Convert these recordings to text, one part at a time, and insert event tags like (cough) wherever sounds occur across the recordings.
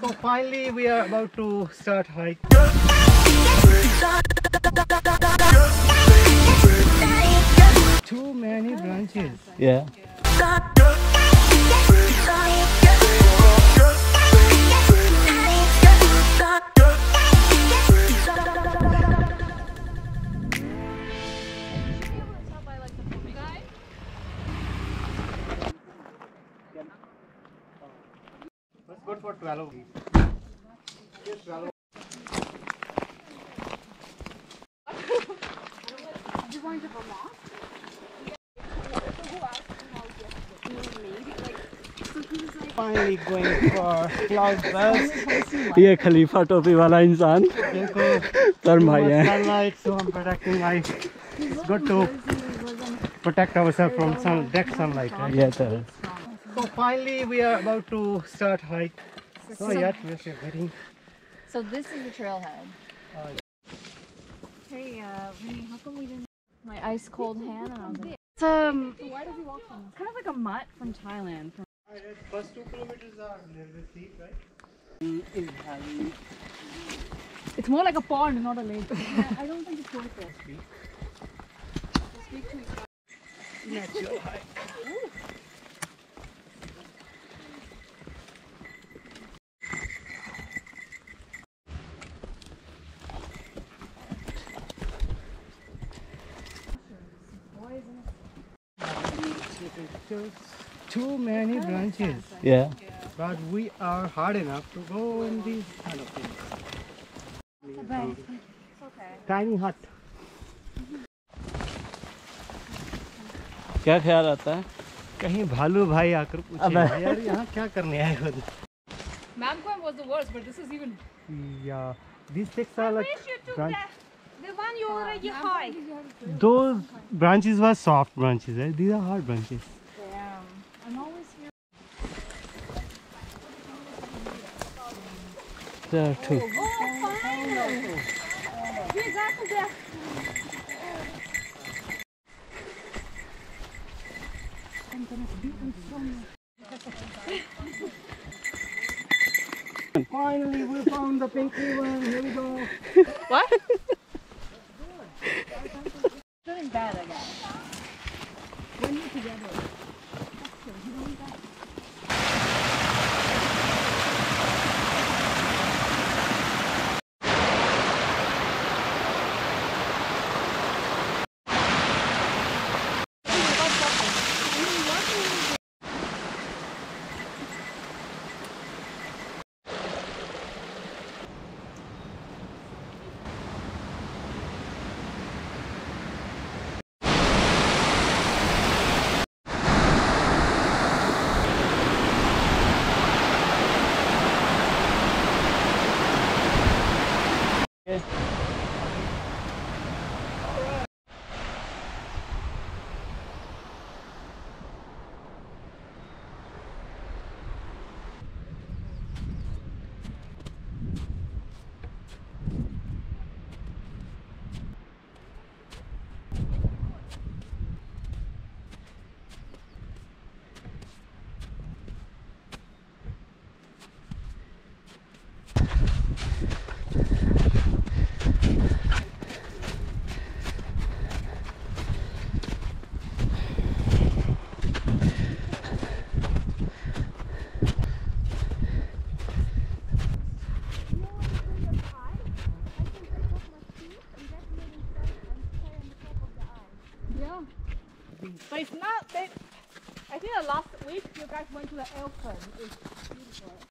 So finally we are about to start hike. Too many branches. Yeah. It's good for 12 weeks. 12 to ये खलीफा टोपी वाला इंसान। देखो sir तो है। सनलाइट सो हम protecting I good to protect ourself from sun sunlight yes sir So finally we are about to start hike. So yet we're still getting. So this is the trailhead. Uh, Hey, uh, Winnie, how come we didn't? My ice cold (laughs) hand, and I it's um, why does he walk on? It's kind of like a mutt from Thailand. From First two kilometers are a little bit steep, right? it's more like a pond, not a lake. (laughs) I don't think it's worth it. Natural hike. Too many branches, Yeah. but we are hard enough to go in these kind of things. Tiny hut. क्या ख्याल आता है कहीं भालू भाई आकर पूछे अबे। यार यहाँ क्या करने आए हो Mamquam was the worst, but this is even. Yeah, these sticks are like branch. The one you already hike. Those branches were soft branches, right? These are hard branches. Damn. I'm always here. There are two. He's after there. Finally, we found the pinky one. Here we go. Doing (laughs) bad, I guess. Yeah. But it's not that. I think the last week you guys went to the Elford. It's beautiful.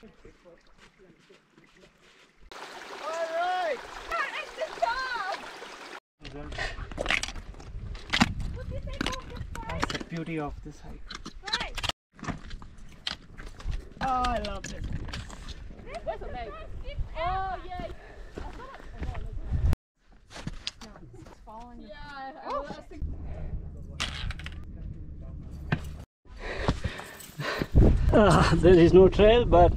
Alright! That is the the beauty of this hike. Right. Oh, I love this. this the? Oh, yeah. Yeah, I oh, uh, there is no trail, but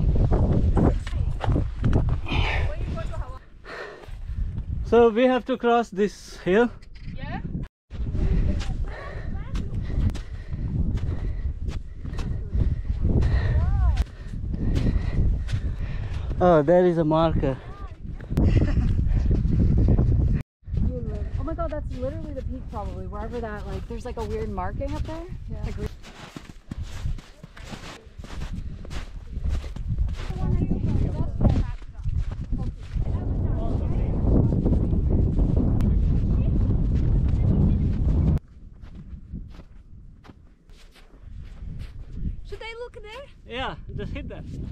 so we have to cross this hill. Yeah? Oh, there is a marker. Oh my god, that's literally the peak probably. Wherever that like there's like a weird marking up there. Yeah. Like, just hit that. This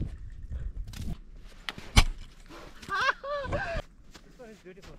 one is beautiful.